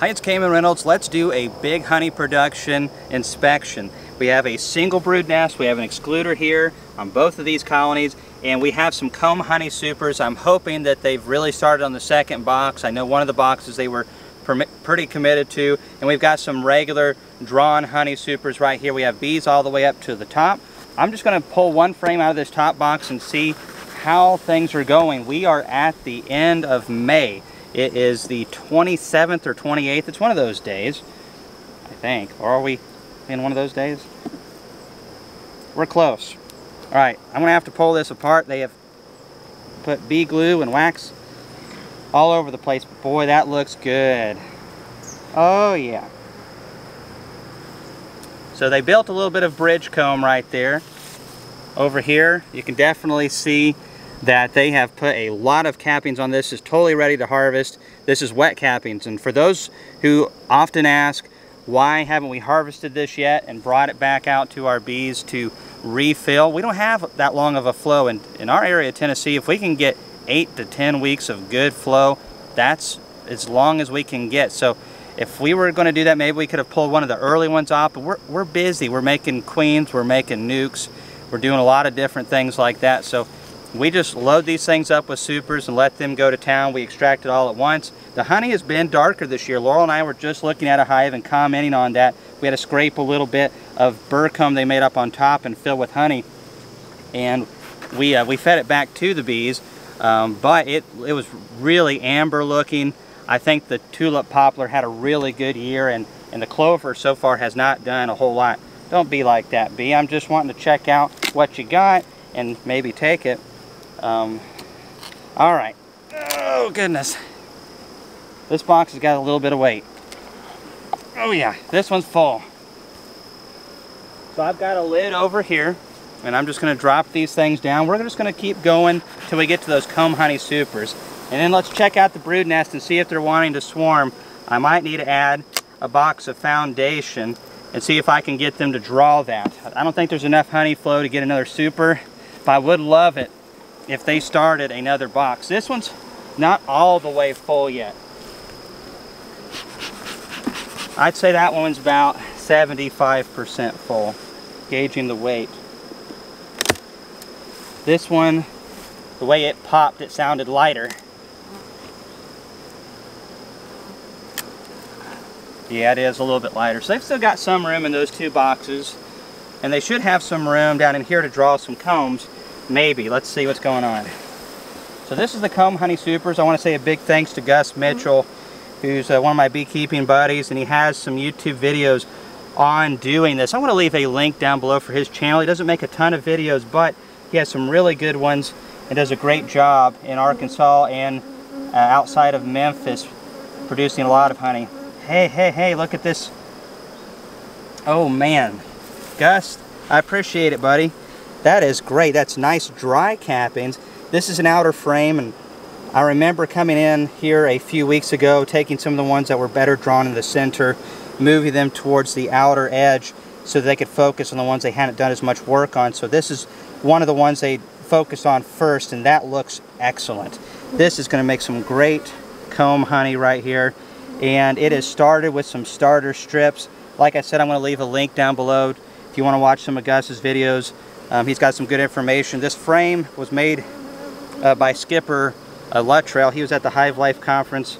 Hi, it's Kamon Reynolds. Let's do a big honey production inspection. We have a single brood nest, we have an excluder here on both of these colonies, and we have some comb honey supers. I'm hoping that they've really started on the second box. I know one of the boxes they were pretty committed to, and we've got some regular drawn honey supers right here. We have bees all the way up to the top. I'm just going to pull one frame out of this top box and see how things are going. We are at the end of May. It is the 27th or 28th. It's one of those days, I think. Or are we in one of those days? We're close. All right, I'm gonna have to pull this apart. They have put bee glue and wax all over the place. Boy, that looks good. Oh yeah. So they built a little bit of bridge comb right there. Over here, you can definitely see that they have put a lot of cappings on this. is totally ready to harvest. This is wet cappings. And for those who often ask, why haven't we harvested this yet and brought it back out to our bees to refill? We don't have that long of a flow. And in our area of Tennessee, if we can get eight to 10 weeks of good flow, that's as long as we can get. So if we were going to do that, maybe we could have pulled one of the early ones off, but we're, we're busy. We're making queens, we're making nucs, we're doing a lot of different things like that. So we just load these things up with supers and let them go to town. We extract it all at once. The honey has been darker this year. Laurel and I were just looking at a hive and commenting on that. We had to scrape a little bit of burr comb they made up on top and fill with honey. And we, uh, we fed it back to the bees, um, but it, it was really amber looking. I think the tulip poplar had a really good year and, and the clover so far has not done a whole lot. Don't be like that, bee. I'm just wanting to check out what you got and maybe take it. Um, all right. Oh, goodness. This box has got a little bit of weight. Oh, yeah. This one's full. So I've got a lid over here, and I'm just going to drop these things down. We're just going to keep going till we get to those comb honey supers. And then let's check out the brood nest and see if they're wanting to swarm. I might need to add a box of foundation and see if I can get them to draw that. I don't think there's enough honey flow to get another super, but I would love it if they started another box. This one's not all the way full yet. I'd say that one's about 75% full, gauging the weight. This one, the way it popped, it sounded lighter. Yeah, it is a little bit lighter. So they've still got some room in those two boxes. And they should have some room down in here to draw some combs. Maybe. Let's see what's going on. So this is the Comb Honey Supers. I want to say a big thanks to Gus Mitchell, who's uh, one of my beekeeping buddies, and he has some YouTube videos on doing this. I want to leave a link down below for his channel. He doesn't make a ton of videos, but he has some really good ones and does a great job in Arkansas and uh, outside of Memphis producing a lot of honey. Hey, hey, hey, look at this. Oh, man. Gus, I appreciate it, buddy. That is great. That's nice dry cappings. This is an outer frame, and I remember coming in here a few weeks ago, taking some of the ones that were better drawn in the center, moving them towards the outer edge so they could focus on the ones they hadn't done as much work on. So this is one of the ones they focused on first, and that looks excellent. This is going to make some great comb honey right here and it is started with some starter strips. Like I said, I'm going to leave a link down below if you want to watch some of Gus's videos. Um, he's got some good information. This frame was made uh, by Skipper uh, Luttrell. He was at the Hive Life conference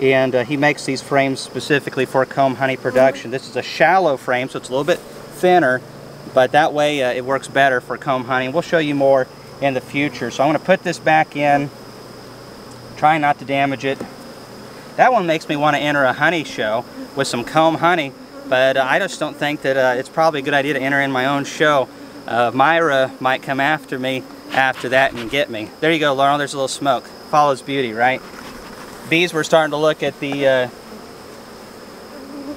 and uh, he makes these frames specifically for comb honey production. This is a shallow frame, so it's a little bit thinner, but that way uh, it works better for comb honey. We'll show you more in the future. So I'm going to put this back in, try not to damage it. That one makes me want to enter a honey show with some comb honey, but uh, I just don't think that uh, it's probably a good idea to enter in my own show. Uh, Myra might come after me after that and get me. There you go, Laurel. There's a little smoke. Follows beauty, right? Bees were starting to look at the uh,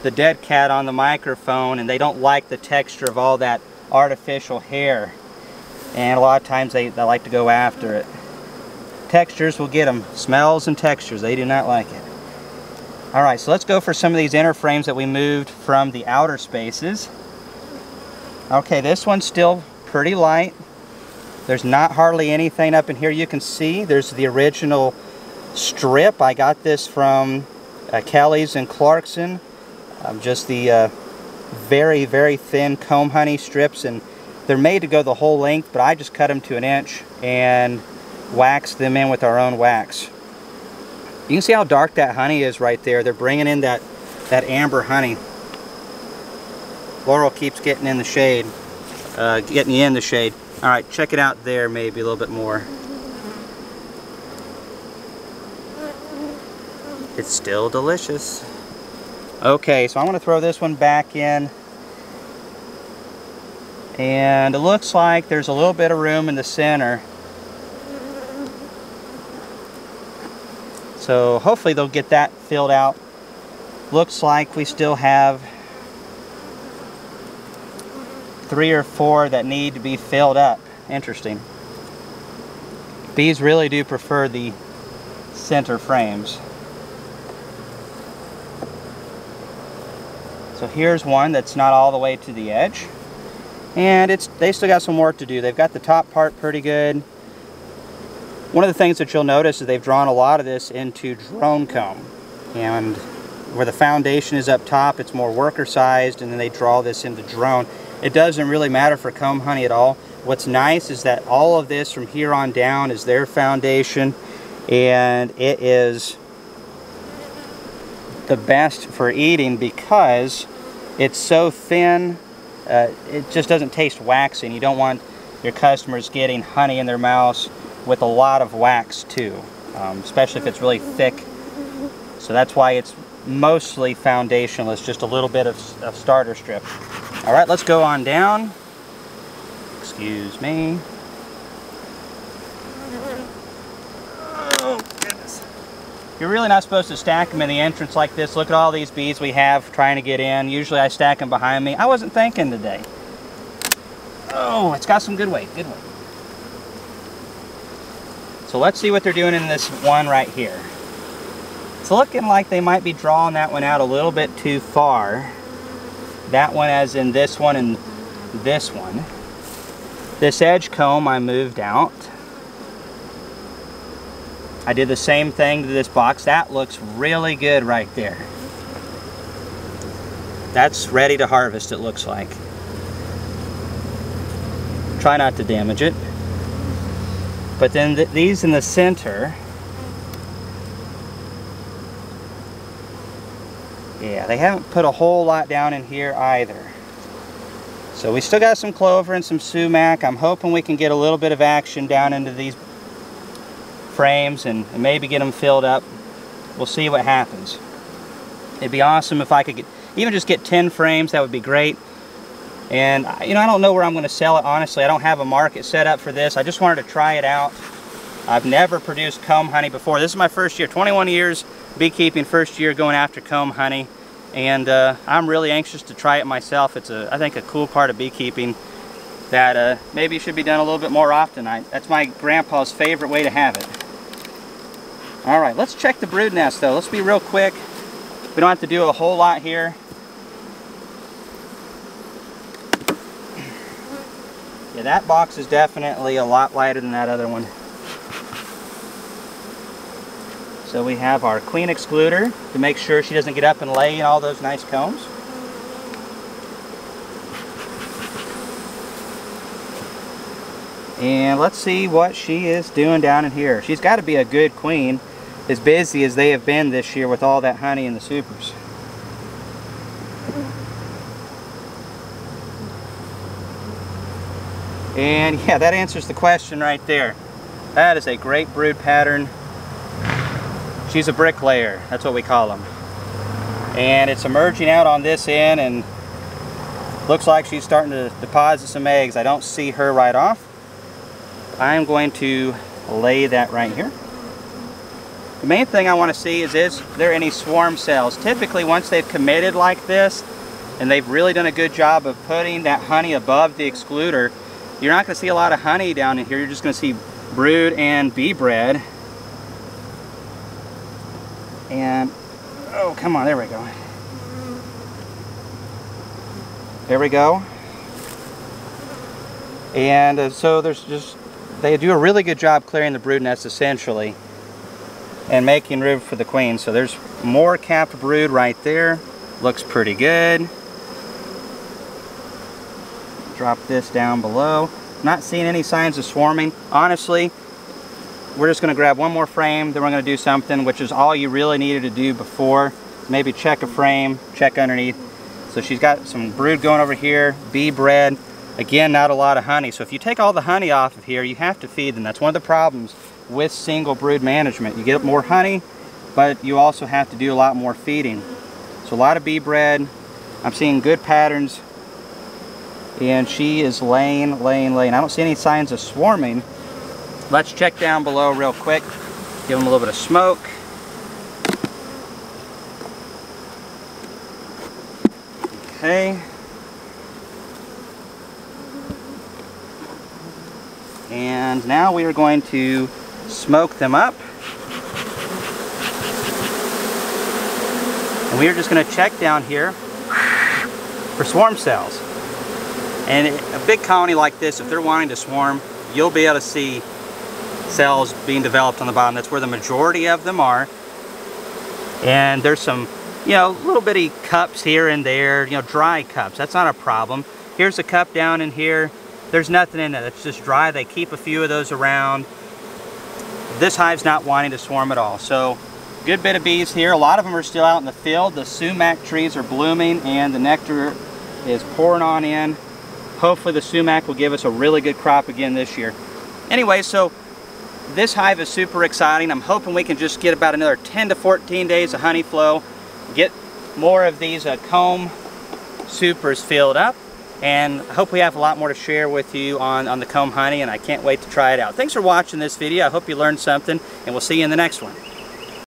the dead cat on the microphone, and they don't like the texture of all that artificial hair. And a lot of times they, they like to go after it. Textures will get them. Smells and textures, they do not like it. Alright, so let's go for some of these inner frames that we moved from the outer spaces. Okay, this one's still pretty light. There's not hardly anything up in here you can see. There's the original strip. I got this from uh, Kelly's and Clarkson. Um, just the uh, very, very thin comb honey strips and they're made to go the whole length, but I just cut them to an inch and wax them in with our own wax. You can see how dark that honey is right there. They're bringing in that, that amber honey. Laurel keeps getting in the shade, uh, getting you in the shade. All right, check it out there maybe a little bit more. It's still delicious. Okay, so I'm to throw this one back in. And it looks like there's a little bit of room in the center. So hopefully they'll get that filled out. Looks like we still have three or four that need to be filled up. Interesting. Bees really do prefer the center frames. So here's one that's not all the way to the edge. And it's they still got some work to do. They've got the top part pretty good. One of the things that you'll notice is they've drawn a lot of this into drone comb. And where the foundation is up top, it's more worker sized, and then they draw this into drone. It doesn't really matter for comb honey at all. What's nice is that all of this from here on down is their foundation, and it is the best for eating because it's so thin uh, it just doesn't taste waxy and you don't want your customers getting honey in their mouths with a lot of wax too um, especially if it's really thick so that's why it's mostly foundationless just a little bit of, of starter strip all right let's go on down excuse me Oh, goodness. You're really not supposed to stack them in the entrance like this. Look at all these bees we have trying to get in. Usually I stack them behind me. I wasn't thinking today. Oh, it's got some good weight, good weight. So let's see what they're doing in this one right here. It's looking like they might be drawing that one out a little bit too far. That one as in this one and this one. This edge comb I moved out. I did the same thing to this box. That looks really good right there. That's ready to harvest, it looks like. Try not to damage it. But then th these in the center, yeah, they haven't put a whole lot down in here either. So we still got some clover and some sumac. I'm hoping we can get a little bit of action down into these frames and, maybe get them filled up. We'll see what happens. It'd be awesome if I could get, even just get 10 frames, that would be great. And, you know, I don't know where I'm going to sell it, honestly. I don't have a market set up for this. I just wanted to try it out. I've never produced comb honey before. This is my first year, 21 years beekeeping, first year going after comb honey. And uh, I'm really anxious to try it myself. It's, a, I think, a cool part of beekeeping that uh, maybe should be done a little bit more often. I, that's my grandpa's favorite way to have it. All right, let's check the brood nest though. Let's be real quick. We don't have to do a whole lot here. Yeah, that box is definitely a lot lighter than that other one. So we have our queen excluder to make sure she doesn't get up and lay in all those nice combs. And let's see what she is doing down in here. She's got to be a good queen as busy as they have been this year with all that honey in the supers. And yeah, that answers the question right there. That is a great brood pattern. She's a bricklayer, that's what we call them. And it's emerging out on this end and looks like she's starting to deposit some eggs. I don't see her right off. I'm going to lay that right here. The main thing I want to see is, is there any swarm cells? Typically, once they've committed like this, and they've really done a good job of putting that honey above the excluder, you're not going to see a lot of honey down in here. You're just going to see brood and bee bread. And, oh, come on, there we go. There we go. And uh, so there's just, they do a really good job clearing the brood nest essentially. and making room for the queen. So there's more capped brood right there. Looks pretty good. Drop this down below. Not seeing any signs of swarming. Honestly, we're just going to grab one more frame, then we're going to do something, which is all you really needed to do before. Maybe check a frame, check underneath. So she's got some brood going over here, bee bread. Again, not a lot of honey. So if you take all the honey off of here, you have to feed them. That's one of the problems with single brood management. You get more honey, but you also have to do a lot more feeding. So a lot of bee bread. I'm seeing good patterns. And she is laying, laying, laying. I don't see any signs of swarming. Let's check down below real quick. Give them a little bit of smoke. Okay. And now we are going to smoke them up. And we are just going to check down here for swarm cells. And a big colony like this, if they're wanting to swarm, you'll be able to see cells being developed on the bottom. That's where the majority of them are. And there's some, you know, little bitty cups here and there, you know, dry cups. That's not a problem. Here's a cup down in here. There's nothing in it. It's just dry. They keep a few of those around. This hive's not wanting to swarm at all. So good bit of bees here. A lot of them are still out in the field. The sumac trees are blooming and the nectar is pouring on in. Hopefully the sumac will give us a really good crop again this year. Anyway, so this hive is super exciting. I'm hoping we can just get about another 10 to 14 days of honey flow, get more of these uh, comb supers filled up, and I hope we have a lot more to share with you on, on the comb honey, and I can't wait to try it out. Thanks for watching this video. I hope you learned something, and we'll see you in the next one.